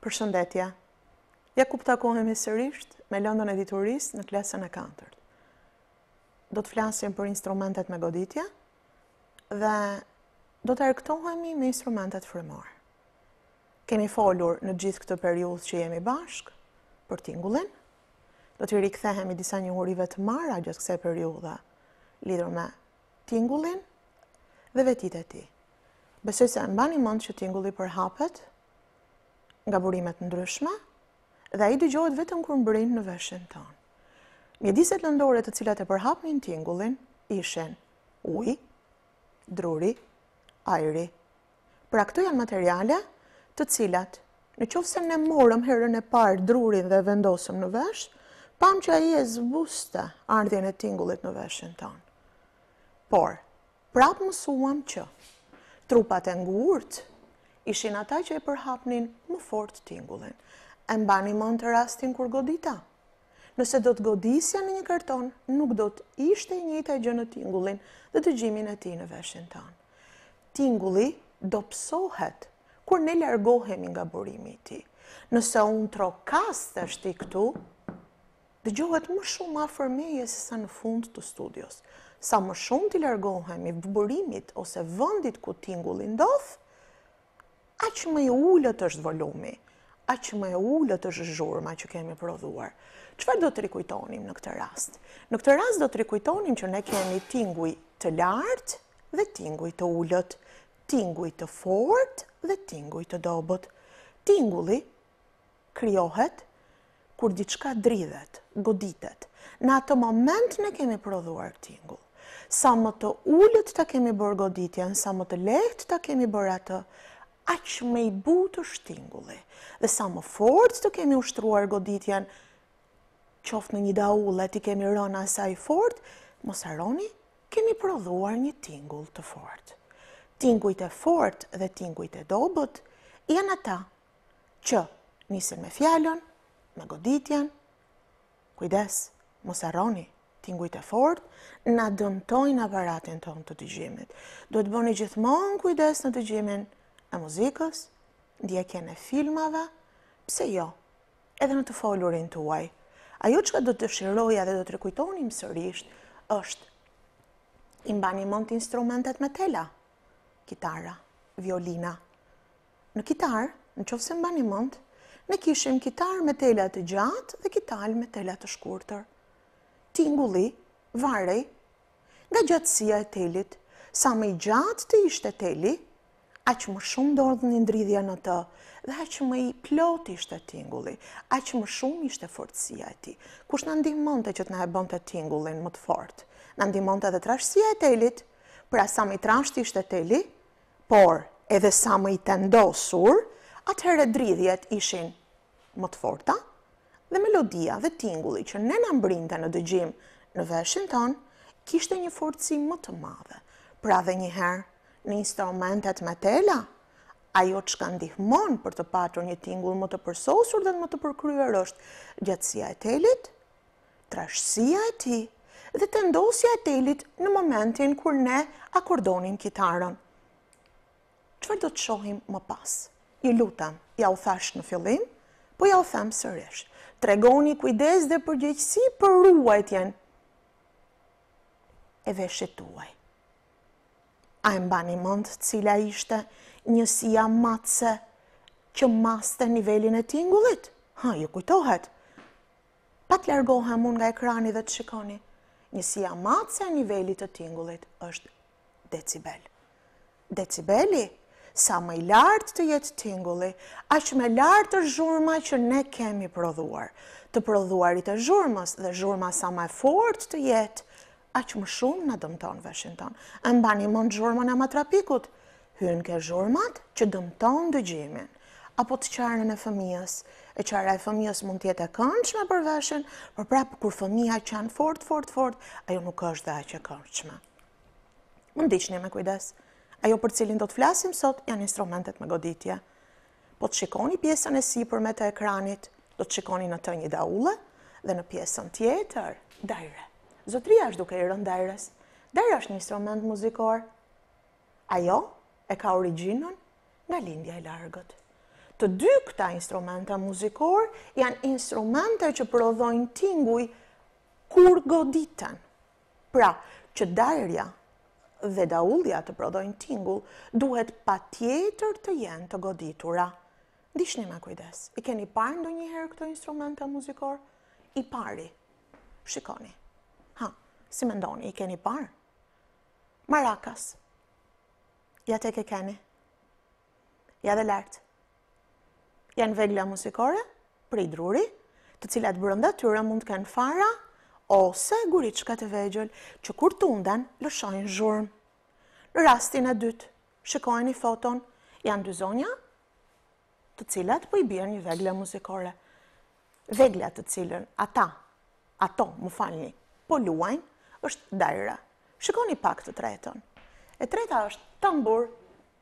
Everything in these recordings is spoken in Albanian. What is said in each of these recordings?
Përshëndetje! Ja ku takohemi sërisht me lëndën e diturisë në klasën e katërt. Do të flasim për instrumentet me goditje dhe do të argëtohemi me instrumentet frymorë. Kemi folur në gjithë këtë periudhë që jemi bashkë për tingullin. Do t'i rikthehemi disa njohurive të marra gjatë kësaj periudhe lidhur me tingullin dhe vetitë e tij. Besoj se mbani mend që tingulli përhapet nga burime të ndryshme, dhe ai dëgjohet vetëm kur mbërrin në veshin tonë. Mjediset lëndore të cilat e përhapnin tingullin, ishin ujë, druri, ajri. Pra këto janë materiale të cilat, në qoftë se ne morëm herën e parë drurin dhe vendosëm në vesh, pamë që ai e zbuste ardhjen e tingullit në veshin tonë. Por, Prapë mësuam që, trupat e ngurtë, ishin ata që e përhapnin më fort tingullin. E mbani mend rastin kur godita? Nëse do të godisja në një karton, nuk do të ishte e njëjta gjë në tingullin dhe dëgjimin e tij në veshin tonë. Tingulli dobësohet kur ne largohemi nga burimi i tij. Nëse unë trokas tashti këtu, dëgjohet më shumë afër meje se sa në fund të studios. Sa më shumë t'i largohemi burimit ose vendit ku tingulli ndodh, aq më i ulët është volumi, aq më e ulët është zhurma që kemi prodhuar. Çfarë do të rikujtonim në këtë rast? Në këtë rast do të rikujtonim që ne kemi tinguj të lartë dhe tinguj të ulët, tinguj të fortë dhe tinguj të dobët. Tingulli krijohet kur diçka dridhet, goditet. Në atë moment ne kemi prodhuar tingull. Sa më të ulët ta kemi bërë goditjen, sa më të lehtë ta kemi bërë atë, aq më i butë është tingulli. Dhe sa më fort të kemi ushtruar goditjen, qoftë në një daulle t'i kemi rënë asaj fort, mos harroni, kemi prodhuar një tingull të fortë. Tingujt e fortë dhe tingujt e dobët janë ata që nisin me fjalën, me goditjen, kujdes, mos harroni, tingujt e fortë, na dëmtojnë aparatin tonë të dëgjimit. Duhet të bëni gjithmonë kujdes në dëgjimin e muzikës, ndjekjen e filmave, pse jo, edhe në të folurin tuaj. Ajo çka do të dëshiroja dhe do të rikujtonim sërisht, është i mbani mend instrumentet me tela, kitara, violina, Në kitarë, në qoftë se mbani mend, ne kishim kitarë me tela të gjatë dhe kitarë me tela të shkurtër. Tingulli, varej, nga gjatësia e telit, sa më i gjatë të ishte teli, aq më shumë ndodhnin dridhja në të, dhe aq më i plotë ishte tingulli, aq më shumë ishte fortësia e tij. Kush na ndihmonte që të na e bënte tingullin më të fortë? Na ndihmonte edhe trashësia e telit, pra sa më i trashë ishte teli, por edhe sa më i tendosur, atëherë dridhjet ishin më të forta dhe melodia dhe tingulli që ne na mbërrinte në dëgjim në veshin tonë, kishte një fortësi më të madhe. Pra dhe njëherë, në instrumentet me tela, ajo çka ndihmon për të patur një tingull më të përsosur dhe më të përkryer është gjatësia e telit, trashësia e tij dhe tendosja e telit në momentin kur ne akordonim kitarën. Çfarë do të shohim më pas? Ju lutem, ja u thash në fillim, po ja u them sërish. Tregoni kujdes dhe përgjegjësi për ruajtjen e veshit tuaj. A e mbani mend cila ishte njësia matëse që maste nivelin e tingullit? Ha, ju kujtohet. Pa të largohem unë nga ekrani dhe të shikoni, njësia matëse e nivelit të tingullit është decibel. Decibeli, sa më i lartë të jetë tingulli, aq më e lartë është zhurma që ne kemi prodhuar. Të prodhuarit e zhurmës dhe zhurma sa më e fortë të jetë, aq më shumë na dëmton veshin tonë. E mbani mend zhurmën e matrapikut, Hyn te zhurmat që dëmton dëgjimin, apo të qarën e fëmijës, e qara e fëmijës mund të jetë e këndshme për veshin, por prapë kur fëmija qan fort, fort, fort, ajo nuk është dhe aq e këndshme. Më ndiqni me kujdes. Ajo për cilin do të flasim sot janë instrumentet me goditje. Po të shikoni pjesën e sipërme të ekranit, do të shikoni në të një daulle dhe në pjesën tjetër, dajre. Zotëria është duke i rënë dajres. Dajre është një instrument muzikor. Ajo e ka origjinën nga lindja e largët. Të dy këta instrumenta muzikorë janë instrumente që prodhojnë tinguj kur goditen. Pra, që dajrja dhe daullja të prodhojnë tingull, duhet patjetër të jenë të goditura. Ndiqni me kujdes, i keni parë ndonjëherë këto instrumenta muzikorë? I pari, shikoni. Ha, si mendoni, i keni parë? Marakas. Ja tek e keni. Ja dhe lartë. Janë vegla muzikore, prej druri, të cilat brënda tyre mund të kenë fara, ose guriçka të vegjël, që kur tunden, lëshojnë zhurmë. Në rastin e dytë, shikojeni foton, janë dy zonja, të cilat po i bien një vegle muzikore. Vegla të cilën ata, ato, më falni, po luajnë, është dajra. Shikoni pak të tretën. E treta është tambur.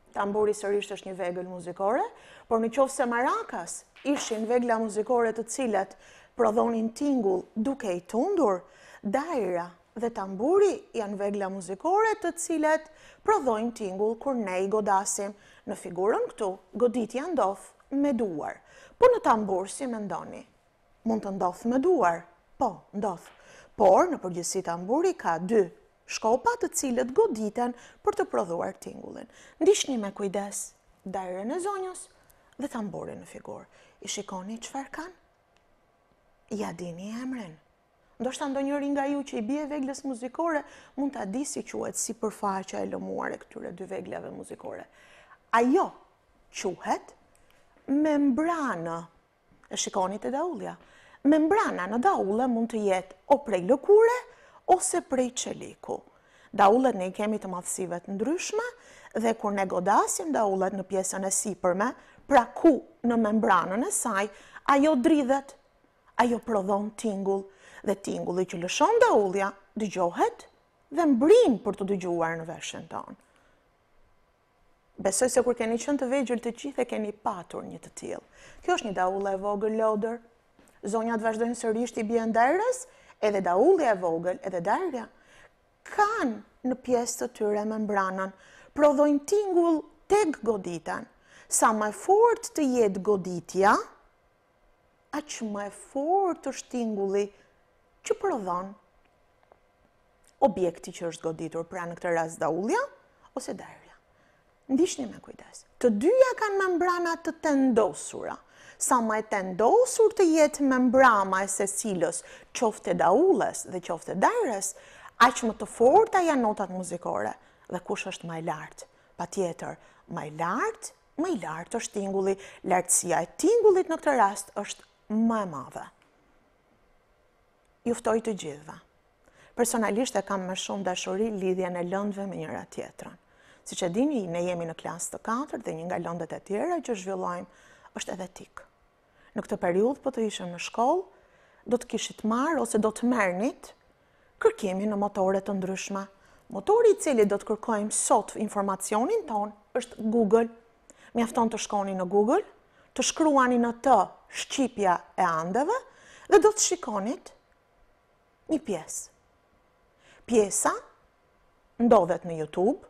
Tamburi sërisht është një vegël muzikore, por në qoftë se marakas ishin vegla muzikore të cilat prodhonin tingull duke i tundur, dajra dhe tamburi janë vegla muzikore të cilat prodhojnë tingull kur ne i godasim në figurën këtu goditja ndodh me duar po në tambur si mendoni mund të ndodhë me duar po ndodh por në përgjithësi tamburi ka dy shkopa të cilët goditen për të prodhuar tingullin ndiqni me kujdes dajrën e zonjës dhe tamburin në figurë i shikoni çfarë kanë ia dini emrin Ndoshta ndonjëri nga ju që i bie veglës muzikore mund ta di si quhet sipërfaqja e lëmuar e këtyre dy veglave muzikore. Ajo quhet membrana. E shikoni te daullja. Membrana në daulle mund të jetë o prej lëkure ose prej çeliku. Daullet ne i kemi të madhësive të ndryshme dhe kur ne godasim daullet në pjesën e sipërme, pra ku në membranën e saj, ajo dridhet Ajo prodhon tingull dhe tingulli që lëshon daullja dëgjohet dhe mbrin për t'u dëgjuar në veshin tonë. Besoj se kur keni qënë të vegjël të gjithë e keni patur një të tillë. Kjo është një daullë e vogël lodër. Zonjat vazhdojnë sërish t'i bien dajrës, edhe daullja e vogël, edhe dajrja, kanë në pjesë të tyre membranën, prodhojnë tingull tek goditen. Sa më e fortë të jetë goditja, aq më i fortë është tingulli që prodhon objekti që është goditur, pra në këtë rast daullja ose dajrja. Ndiqni me kujdes. Të dyja kanë membrana të tendosura. Sa më e tendosur të jetë membrana e secilës, qoftë e daulles dhe qoftë e dajres, aq më të forta janë notat muzikore dhe kush është më e lartë. Patjetër, më e lartë më i lartë është tingulli, lartësia e tingullit në këtë rast është më e madhe. Ju ftoj të gjithëve. Personalisht e kam me shumë dashuri lidhjen e lëndëve me njëra-tjetrën. Siç e dini, ne jemi në klasë të katër dhe një nga lëndët e tjera që zhvillojmë është edhe TIK. në këtë periudhë po të ishim në shkollë, do të kishit marrë ose do të merrnit kërkimin në motore të ndryshme. Motori i cili do të kërkojmë sot informacionin tonë është Google. Mjafton të shkoni në Google, të shkruani në të Shqipja e Andeve dhe do të shikonit një pjesë. Pjesa ndodhet në YouTube,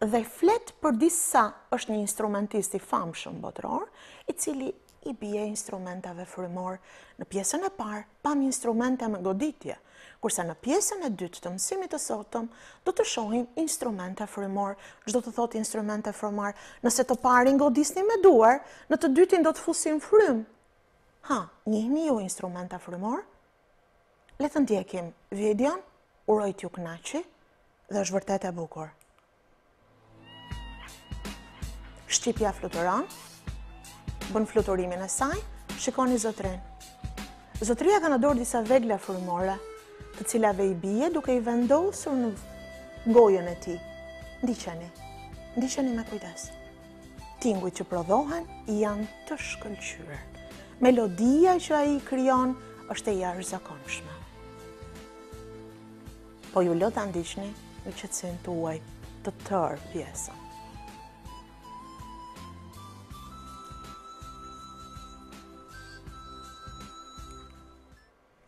dhe flet për disa, është një instrumentist i famshëm botëror, i cili i bie instrumentave frymorë në pjesën e parë, pamë instrumente me goditje, kurse në pjesën e dytë të mësimit të sotëm, do të shohim instrumente frymorë, ç'do të thotë instrumente frymorë, nëse te i pari godisni me duar, në të dytin do të fusim frymë. Ha, njihni ju instrumente frymorë? Le të ndjekim videon, uroj t'ju kënaqë dhe është vërtet e bukur. Shqipja fluturon, bën fluturimin e saj, shikoni zotërinë. Zotëria ka në dorë disa vegla frymore, të cilave i bie duke i vendosur në gojën e tij. Ndiqeni. Ndiqeni me kujdes. Tingujt që prodhohen janë të shkëlqyerë. Melodia që ai krijon është e jashtëzakonshme. Po ju lë ta ndiqni në qetësinë tuaj të tërë pjesën.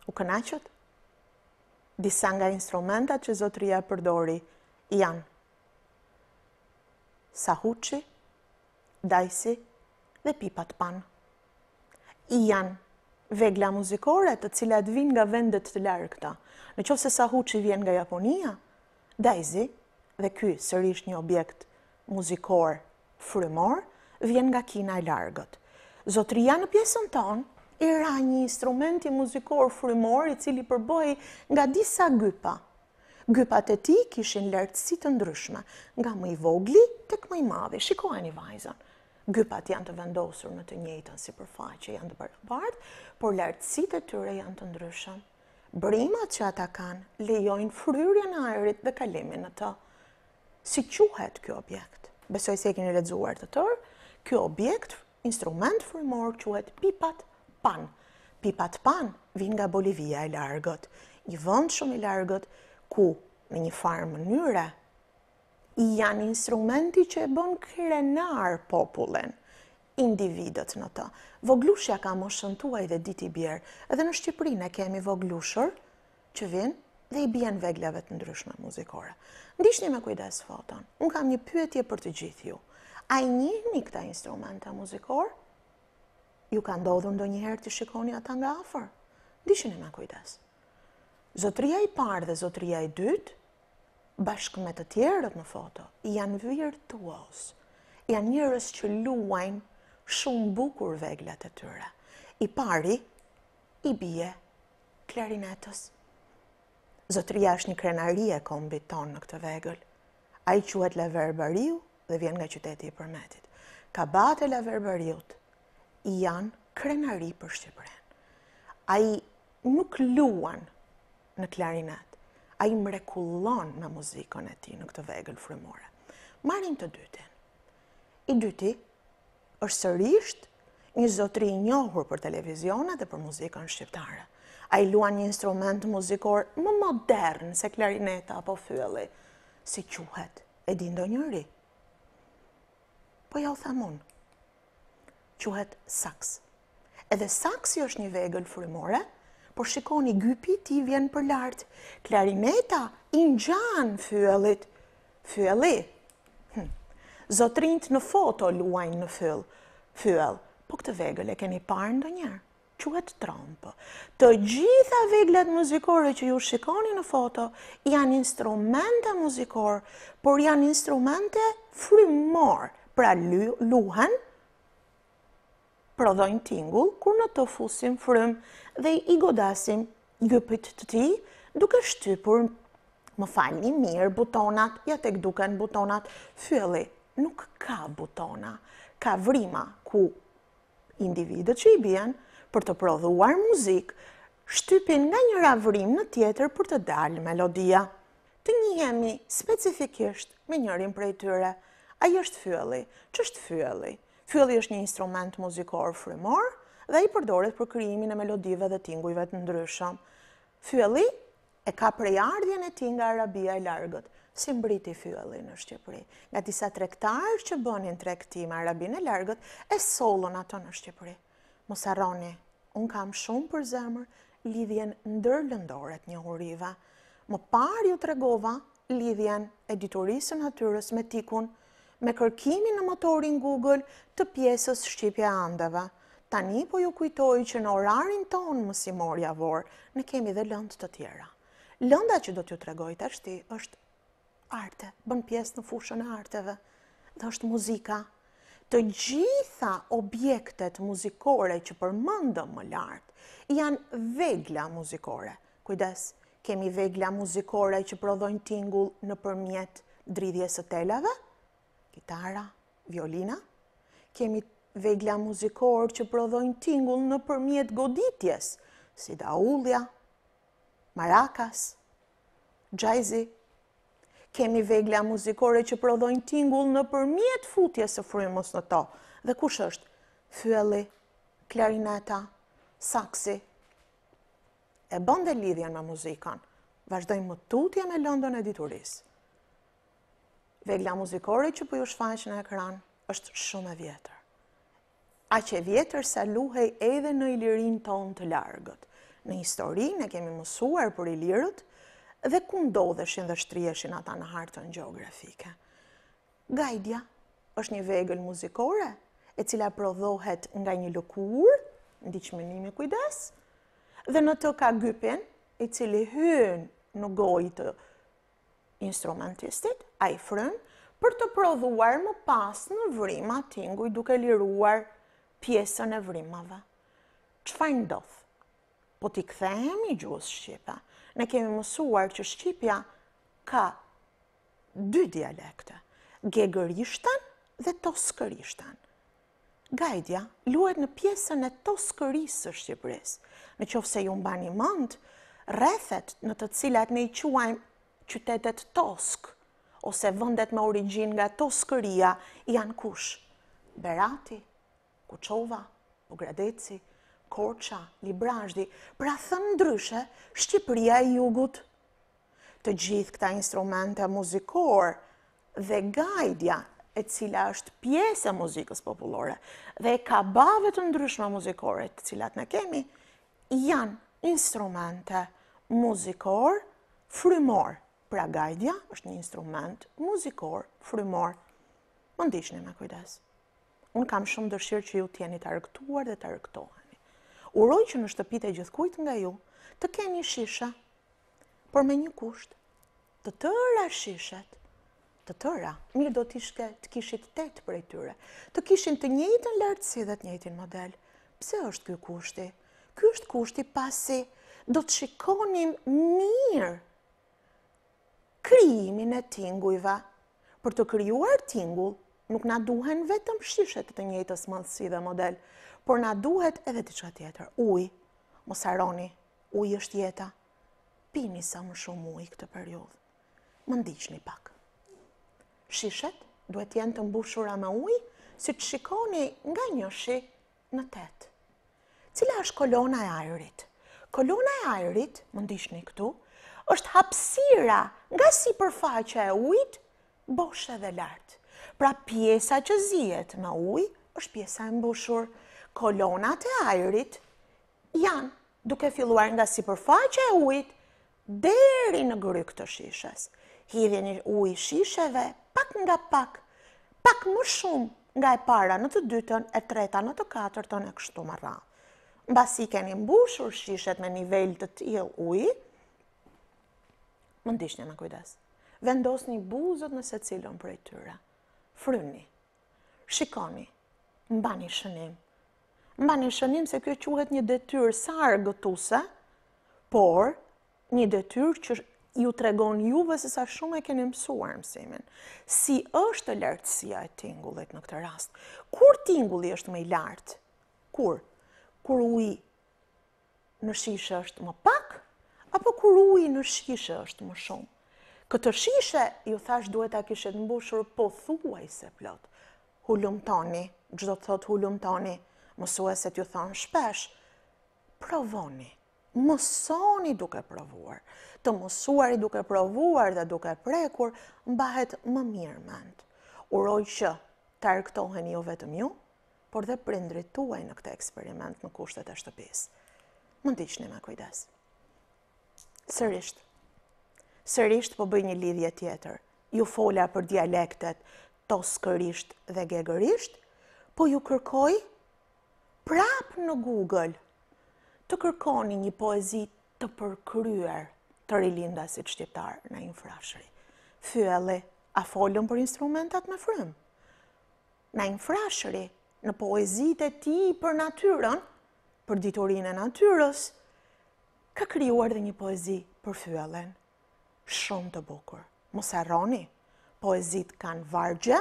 U kënaqët? Disa nga instrumentat që zotëria përdori janë Sahuçi, Dajsi dhe pipat pan. Janë vegla muzikore të cilat vijnë nga vende të largëta. Në qoftë se Sahuçi vjen nga Japonia, Dajsi, dhe ky sërish një objekt muzikor frymor, vjen nga Kina e largët. Zotëria në pjesën tonë i ra një instrumenti muzikor frymor i cili përbëhej nga disa gypa. Gypat e tij kishin lartësi të ndryshme, nga më i vogli tek më i madhi. Shikojeni vajzën. Gypat janë të vendosur në të njëjtën sipërfaqe, janë të barabartë, por lartësitë e tyre janë të ndryshëm. Brimat që ata kanë lejojnë fryrjen e ajrit dhe kalimin në të. Si quhet ky objekt? Besoj se e keni lexuar të tërë. Ky objekt Instrument frymor quhet pipat pan. Pipat pan vijnë nga Bolivia e largët, një vend shumë i largët ku në një farë mënyre janë instrumenti që e bën krenar popullin, individët në të. Voglushja ka moshën tuaj dhe di t'i bjerë, edhe në Shqipëri ne kemi vogëlushë, që vijnë dhe i bien veglave të ndryshme muzikore. Ndiqni me kujdes foton, unë kam një pyetje për të gjithë ju. A i njihni këta instrumente muzikorë? Ju ka ndodhur ndonjëherë t'i shikoni ata nga afër? Ndiqni me kujdes. Zotëria i parë dhe zotëria i dytë, bashkë me të tjerët në foto, janë virtuozë, janë njerëz që luajnë shumë bukur veglat e tyre. I pari, i bie Klarinetës. Zotëria është një krenari e kombit tonë në këtë vegël. Ai quhet Laver Bariu dhe vjen nga qyteti i Përmetit. Kabatë e Laver Bariut janë krenari për Shqipërinë. Ai nuk luan në klarinetë, ai mrekullon me muzikën e tij në këtë vegël frymore. Marrim të dytin. I dyti është sërisht një zotëri i njohur për televizionet dhe për muzikën shqiptare. Ai luan një instrument muzikor më modern se klarineta apo fyelli, si quhet, e di ndonjëri. Po jua them unë, quhet saks. Edhe saksi është një vegël frymore, por shikoni gypi i tij vjen për lart. Klarineta i ngjan fyellit. Fyelli. Hm. Zotërinjtë në foto luajnë në fyll. Fyell. Po këtë vegël e keni parë ndonjëherë? quhet trompë. Të gjitha veglat muzikore që ju shikoni në foto janë instrumente muzikore, por janë instrumente frymorë, pra luhen prodhojnë tingull kur në to fusim frymë dhe i godasim gypit të tij duke shtypur më falni mirë butonat, ja tek duken butonat, fyelli nuk ka butona, ka vrima ku individët që i bien për të prodhuar muzikë, shtypin nga njëra vrimë në tjetër për të dalë melodia. Të njihemi specifikisht me njërin prej tyre. Ai është fyelli, ç'është fyelli? Fyelli është një instrument muzikor frymor dhe ai përdoret për krijimin e melodive dhe tingujve të ndryshëm. Fyelli e ka prejardhjen e tij nga Arabia e Largët, si mbriti fyelli në Shqipëri. Nga disa tregtarë që bënin tregti me Arabinë e Largët, e sollën atë në Shqipëri. Mos harroni, unë kam shumë për zemër lidhjen ndërlëndore të njohurive. Më parë ju tregova lidhjen e diturisë së natyrës me TIK-un, me kërkimin në motorin Google të pjesës Shqipja e Andeve. Tani po ju kujtoj që në orarin tonë mësimor javor, ne kemi dhe lëndë të tjera. Lënda që do t'ju tregoj tashti është arte, bën pjesë në fushën e arteve dhe është muzika. Të gjitha objektet muzikore që përmendëm më lart, janë vegla muzikore. Kujdes, kemi vegla muzikore që prodhojnë tingull nëpërmjet dridhjes së telave, gitara, violina, kemi vegla muzikore që prodhojnë tingull nëpërmjet goditjes, si daullja, marakas, Xhajzi. Kemi vegla muzikore që prodhojnë tingull nëpërmjet futjes së frymës në to. Dhe kush është? Fyelli, klarineta, saksi. E bëmë dhe lidhjen me muzikën. Vazhdojmë më tutje me lëndën e diturisë. Vegla muzikore që po ju shfaq në ekran është shumë e vjetër. Aq e vjetër sa luhej edhe në Ilirinë tonë të largët. Në histori ne kemi mësuar për Ilirët dhe ku ndodheshin dhe shtriheshin ata në hartën gjeografike. Gajdja është një vegël muzikore e cila prodhohet nga një lëkurë, ndiqmëni me kujdes, dhe në të ka gypin, i cili hyn në gojë të instrumentistit, ai fryn, për të prodhuar më pas në vrima tinguj duke liruar pjesën e vrimave. Çfarë ndodh? Po t'i kthehemi gjuhës shqipe. Ne kemi mësuar që shqipja ka dy dialekte, gegërishten dhe toskërishten. Gajdja luhet në pjesën e toskërisë së Shqipërisë. Në qoftë se ju mbani mend, rrethet në të cilat ne i quajmë qytetet toske, ose vendet me origjinë nga toskëria, janë kush? Berati, Kuçova, Pogradeci, Korça, Librazhdi, pra thënë ndryshe, Shqipëria e jugut. Të gjithë këta instrumente muzikorë dhe gajdja e cila është pjesë e muzikës popullore dhe e kabave të ndryshme muzikore të cilat ne kemi, janë instrumente muzikorë frymorë. Pra gajdja është një instrument muzikor frymor. Më ndiqni me kujdes. Unë kam shumë dëshirë që ju të jeni të argëtuar dhe të argëtoheni. Uroj që në shtëpitë e gjithkujt nga ju të keni shishe por me një kusht, të tëra shishet, të tëra, mirë do t'ishte të kishit tetë prej tyre, të kishin të njëjtën lartësi dhe të njëjtin model. Pse është ky kushti? Ky është kushti pasi do të shikonim mirë krijimin e tingujve. Për të krijuar tingull, nuk na duhen vetëm shishet të të njëjtës madhësi dhe model, por na duhet edhe diçka tjetër, ujë, mos harroni, Uji është jeta, pini sa më shumë ujë këtë periudhë. Më ndiqni pak. Shishet duhet të jenë të mbushura me ujë, siç shikoni nga njëshi në tetë. Cila është kolona e ajrit? Kolona e ajrit, më ndiqni këtu, është hapsira nga sipërfaqja e ujit, bosh edhe lart. Pra pjesa që zihet me ujë është pjesa e mbushur. Kolonat e ajrit janë duke filluar nga sipërfaqja e ujit deri në grykë të shishes. Hidhini ujë shisheve pak nga pak, pak më shumë nga e para në të dytën, e treta në të katërtën e kështu me radhë. Mbasi keni mbushur shishet me nivel të tillë uji, më ndiqni me kujdes. Vendosni buzët në secilën prej tyre. Fryni. Shikoni, mbani shënim. Mbani shënim se kjo quhet një detyrë sa argëtuse, por një detyrë që ju tregon juve se sa shumë e keni mësuar mësimin. Si është lartësia e tingullit në këtë rast? Kur tingulli është më i lartë? Kur? Kur uji në shishe është më pak, apo kur uji në shishe është më shumë. Këtë shishe, ju thashë duhet ta kishit mbushur pothuajse plot. Hulumtoni, ç'do të thotë hulumtoni, mësueset jua thonë shpesh, provoni, mësoni duke provuar, të mësuari duke provuar dhe duke prekur, mbahet më mirë mend. Uroj që të argëtoheni jo vetëm ju, por dhe prindërit tuaj në këtë eksperiment në kushtet e shtëpisë. Më ndiqni me kujdes. Sërisht, sërisht po bëj një lidhje tjetër. Ju fola për dialektet toskërisht dhe gegërisht, po ju kërkoj prapë në Google të kërkoni një poezi të përkryer të rilindësit shqiptar Naim Frashëri. Fyelli, a folëm për instrumentat me frymë? Naim Frashëri, në poezitë e tij për natyrën, për diturinë e natyrës, ka krijuar dhe një poezi për fyellin. Shumë të bukur. Mos harroni, poezitë kanë vargje,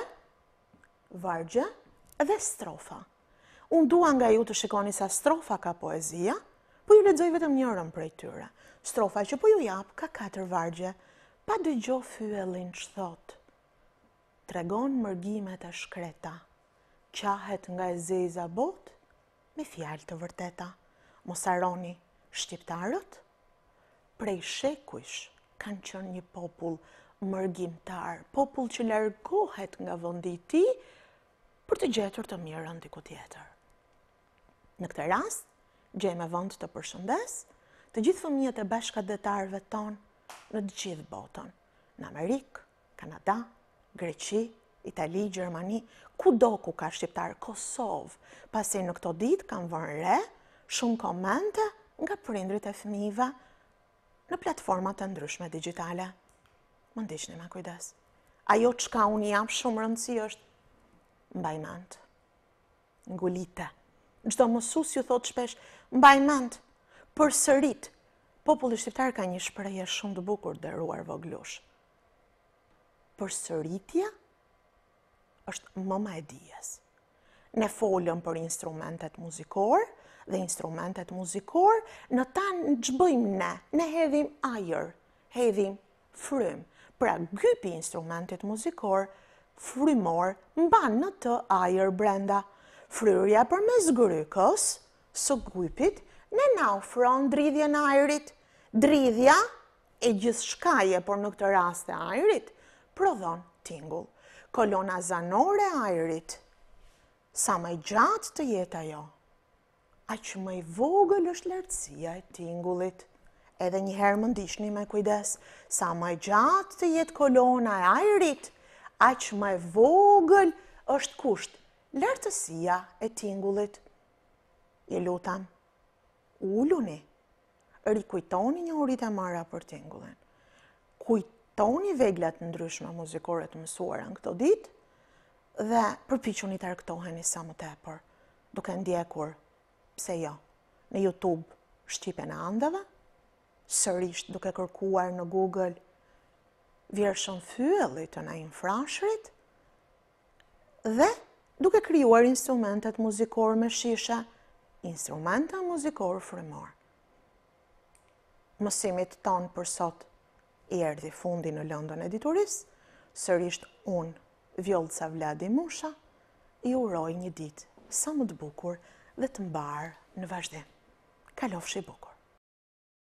vargje dhe strofa. Unë dua nga ju të shikoni sa strofa ka poezia, po ju lexoj vetëm njërën prej tyre. Strofa që po ju jap ka katër vargje, pa dëgjo fyellin ç'thotë. tregon mërgimet e shkreta, qahet nga e zeza botë me fjalë të vërteta. Mos harroni, shqiptarët prej shekujsh kanë qenë një popull mërgimtar, popull që largohet nga vendi i tij për të gjetur të mirën diku tjetër. Në këtë rast, gjej me vend të përshëndes të gjithë fëmijët e bashkatdhetarëve tonë në të gjithë botën, në Amerikë, Kanada, Greqi, Itali, Gjermani, kudo ku ka shqiptarë, Kosovë, pasi në këto ditë kam vënë re, shumë komente nga prindërit e fëmijëve në platformat e ndryshme digjitale. Më ndiqni me kujdes. Ajo çka unë i jap shumë rëndësi është mbaj mend. Ngulite. Çdo mësues ju thotë shpesh, mbaj mend, përsërit, populli shqiptar ka një shprehje shumë të bukur të nderuar vogëlushë. Përsëritja është mëma e dijes. Ne folëm për instrumentet muzikorë dhe instrumentet muzikorë, në ta ç'bëjmë ne, ne hedhim ajër, hedhim frymë. Pra, gypi i instrumentit muzikor frymor mban në të ajër brenda. Fryrja përmes grykës së gypit ne na ofron dridhjen e ajrit. Dridhja e gjithçkaje, por në këtë rast e ajrit, prodhon tingull. Kolona zanore e ajrit, sa më e gjatë të jetë ajo, Aq më i vogël është lartësia e tingullit. Edhe një herë më ndiqni me kujdes, sa më e gjatë të jetë kolona e ajrit, aq më e vogël është kush, lartësia e tingullit. Ju lutem, uluni, rikujtoni njohuritë e marra për tingullin. Kujtoni veglat e ndryshme muzikore të mësuara në këto ditë dhe përpiquni të argëtoheni sa më tepër, duke ndjekur, pse jo, në YouTube Shqipen e Andeve, sërisht duke kërkuar në Google vjershën Fyelli të Naim Frashërit, dhe duke krijuar instrumentet muzikorë me shishe, instrumenta muzikorë frymorë. Mësimit tonë për sot i erdhi fundi në lëndën e Diturisë, sërisht unë Vjollca Vladi Musha ju uroj një ditë sa më të bukur dhe të mbarë në vazhdim. Kalofshi bukur.